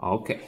Okay.